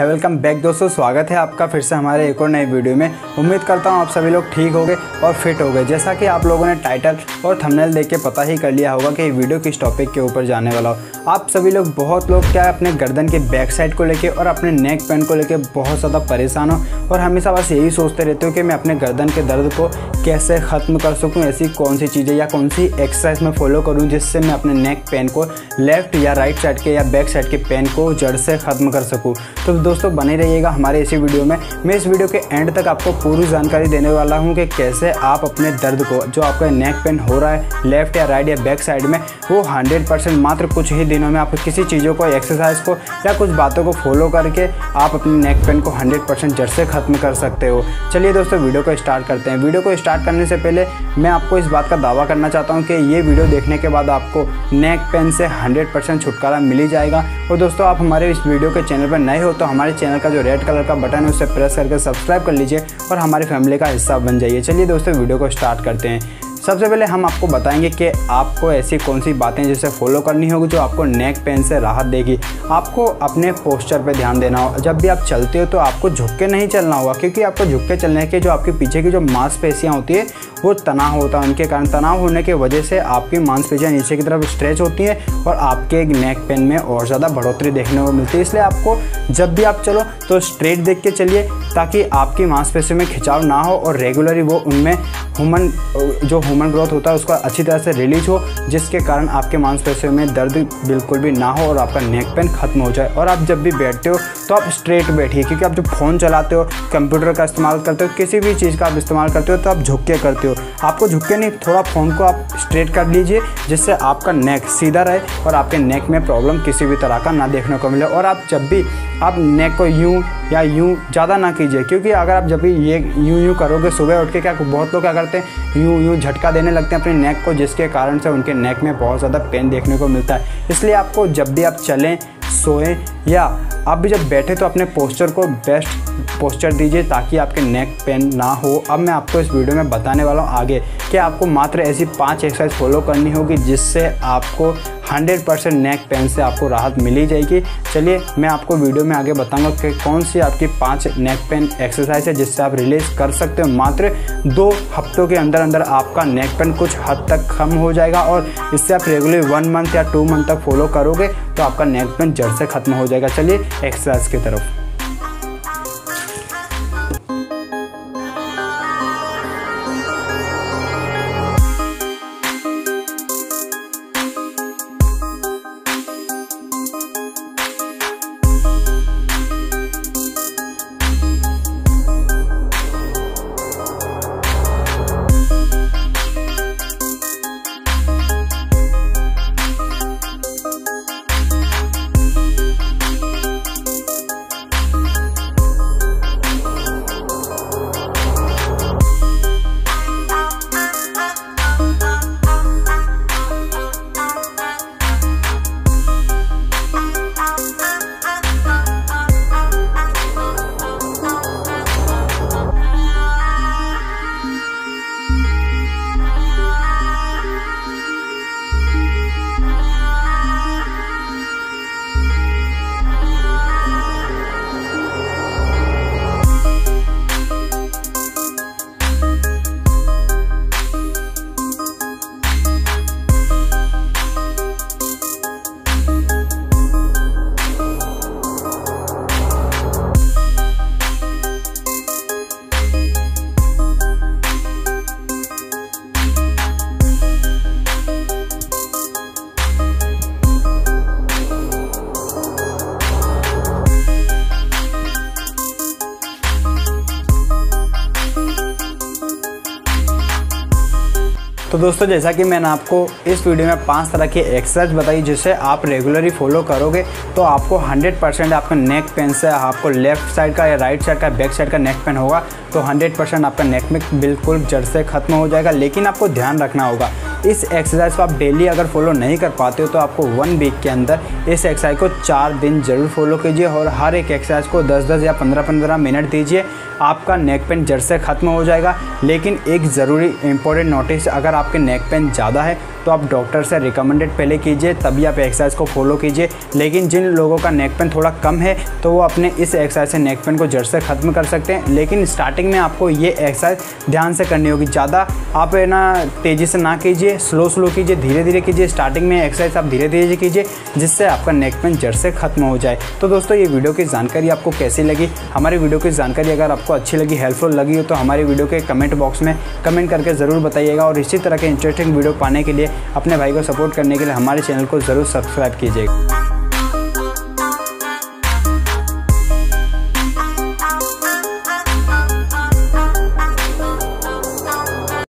है welcome back दोस्तों, स्वागत है आपका फिर से हमारे एक और नई वीडियो में। उम्मीद करता हूँ आप सभी लोग ठीक हो गए और फिट हो गए जैसा कि आप लोगों ने टाइटल और थंबनेल देख के पता ही कर लिया होगा कि ये वीडियो किस टॉपिक के ऊपर जाने वाला हो। आप सभी लोग बहुत लोग क्या अपने गर्दन के बैक साइड को लेकर और अपने नेक पेन को लेकर बहुत ज़्यादा परेशान हो और हमेशा बस यही सोचते रहते हो कि मैं अपने गर्दन के दर्द को कैसे ख़त्म कर सकूँ, ऐसी कौन सी चीज़ें या कौन सी एक्सरसाइज मैं फॉलो करूँ जिससे मैं अपने नेक पेन को लेफ़्ट या राइट साइड के या बैक साइड के पेन को जड़ से ख़त्म कर सकूँ। तो दोस्तों, बने रहिएगा हमारे इसी वीडियो में। मैं इस वीडियो के एंड तक आपको पूरी जानकारी देने वाला हूँ कि कैसे आप अपने दर्द को, जो आपका नेक पेन हो रहा है लेफ़्ट या राइट या बैक साइड में, वो 100 परसेंट मात्र कुछ ही दिनों में आप किसी चीज़ों को एक्सरसाइज को या कुछ बातों को फॉलो करके आप अपने नेक पेन को 100 परसेंट जड़ से ख़त्म कर सकते हो। चलिए दोस्तों, वीडियो को स्टार्ट करते हैं। वीडियो को स्टार्ट करने से पहले मैं आपको इस बात का दावा करना चाहता हूँ कि ये वीडियो देखने के बाद आपको नेक पेन से हंड्रेड छुटकारा मिल ही जाएगा। और दोस्तों, आप हमारे इस वीडियो के चैनल पर नए हो तो हमारे चैनल का जो रेड कलर का बटन है, उसे प्रेस करके सब्सक्राइब कर लीजिए और हमारी फैमिली का हिस्सा बन जाइए। चलिए दोस्तों, वीडियो को स्टार्ट करते हैं। सबसे पहले हम आपको बताएँगे कि आपको ऐसी कौन सी बातें जिसे फॉलो करनी होगी जो आपको नेक पेन से राहत देगी। आपको अपने पोस्चर पे ध्यान देना हो जब भी आप चलते हो तो आपको झुक के नहीं चलना होगा, क्योंकि आपको झुक के चलने के जो आपके पीछे की जो मांसपेशियाँ होती है, वो तनाव होता है। उनके कारण तनाव होने की वजह से आपकी मांसपेशियाँ नीचे की तरफ़ स्ट्रेच होती हैं और आपके नेक पेन में और ज़्यादा बढ़ोतरी देखने को मिलती है। इसलिए आपको जब भी आप चलो तो स्ट्रेट देख के चलिए, ताकि आपकी मांसपेशियों में खिंचाव ना हो और रेगुलरली वो उनमें ह्यूमन जो ह्यूमन ग्रोथ होता है, उसका अच्छी तरह से रिलीज़ हो, जिसके कारण आपके मांसपेशियों में दर्द बिल्कुल भी ना हो और आपका नेक पेन खत्म हो जाए। और आप जब भी बैठते हो तो आप स्ट्रेट बैठिए, क्योंकि आप जब फ़ोन चलाते हो कंप्यूटर का इस्तेमाल करते हो, किसी भी चीज़ का आप इस्तेमाल करते हो तो आप झुक के करते हो। आपको झुक के नहीं, थोड़ा फ़ोन को आप स्ट्रेट कर लीजिए, जिससे आपका नेक सीधा रहे और आपके नेक में प्रॉब्लम किसी भी तरह का ना देखने को मिले। और आप जब भी, आप नेक को यूँ या यूँ ज़्यादा ना कीजिए, क्योंकि अगर आप जब भी ये यूँ यूँ करोगे, सुबह उठ के क्या बहुत लोग क्या करते हैं यूँ यूँ झटका देने लगते हैं अपने नेक को, जिसके कारण से उनके नेक में बहुत ज़्यादा पेन देखने को मिलता है। इसलिए आपको जब भी आप चलें, सोएँ या आप भी जब बैठे तो अपने पोस्चर को बेस्ट पोस्चर दीजिए ताकि आपके नेक पेन ना हो। अब मैं आपको इस वीडियो में बताने वाला हूँ आगे कि आपको मात्र ऐसी पाँच एक्सरसाइज फॉलो करनी होगी जिससे आपको 100 परसेंट नेक पेन से आपको राहत मिली जाएगी। चलिए मैं आपको वीडियो में आगे बताऊँगा कि कौन सी आपकी पाँच नेक पेन एक्सरसाइज है जिससे आप रिलीज़ कर सकते हो। मात्र दो हफ्तों के अंदर अंदर आपका नेक पेन कुछ हद तक कम हो जाएगा और इससे आप रेगुलर वन मंथ या टू मंथ तक फॉलो करोगे तो आपका नेक पेन जड़ से खत्म हो जाएगा। चलिए एक्सरसाइज की तरफ़। तो दोस्तों, जैसा कि मैंने आपको इस वीडियो में पाँच तरह की एक्सरसाइज बताई, जिसे आप रेगुलरली फॉलो करोगे तो आपको 100 परसेंट आपका नेक पेन से, आपको लेफ़्ट साइड का या राइट साइड का बैक साइड का नेक पेन होगा तो 100 परसेंट आपका नेक में बिल्कुल जड़ से खत्म हो जाएगा। लेकिन आपको ध्यान रखना होगा, इस एक्सरसाइज को आप डेली अगर फॉलो नहीं कर पाते हो तो आपको वन वीक के अंदर इस एक्सरसाइज को चार दिन ज़रूर फॉलो कीजिए और हर एक एक्सरसाइज को 10-10 या 15-15 मिनट दीजिए, आपका नेक पेन जड़ से ख़त्म हो जाएगा। लेकिन एक ज़रूरी इंपॉर्टेंट नोटिस अगर आपके नेक पेन ज़्यादा है तो आप डॉक्टर से रिकमेंडेड पहले कीजिए, तभी आप एक्सरसाइज को फॉलो कीजिए। लेकिन जिन लोगों का नेक पेन थोड़ा कम है तो वो अपने इस एक्सरसाइज से नेक पेन को जड़ से ख़त्म कर सकते हैं। लेकिन स्टार्टिंग में आपको ये एक्सरसाइज ध्यान से करनी होगी। ज़्यादा आप ना तेज़ी से ना कीजिए स्लो स्लो कीजिए, धीरे धीरे कीजिए। स्टार्टिंग में एक्सरसाइज आप धीरे धीरे कीजिए, जिससे आपका नेक पेन जड़ से खत्म हो जाए। तो दोस्तों, ये वीडियो की जानकारी आपको कैसी लगी? हमारी वीडियो की जानकारी अगर आपको अच्छी लगी हेल्पफुल लगी हो तो हमारी वीडियो के कमेंट बॉक्स में कमेंट करके ज़रूर बताइएगा। और इसी तरह के इंटरेस्टिंग वीडियो पाने के लिए अपने भाई को सपोर्ट करने के लिए हमारे चैनल को ज़रूर सब्सक्राइब कीजिएगा।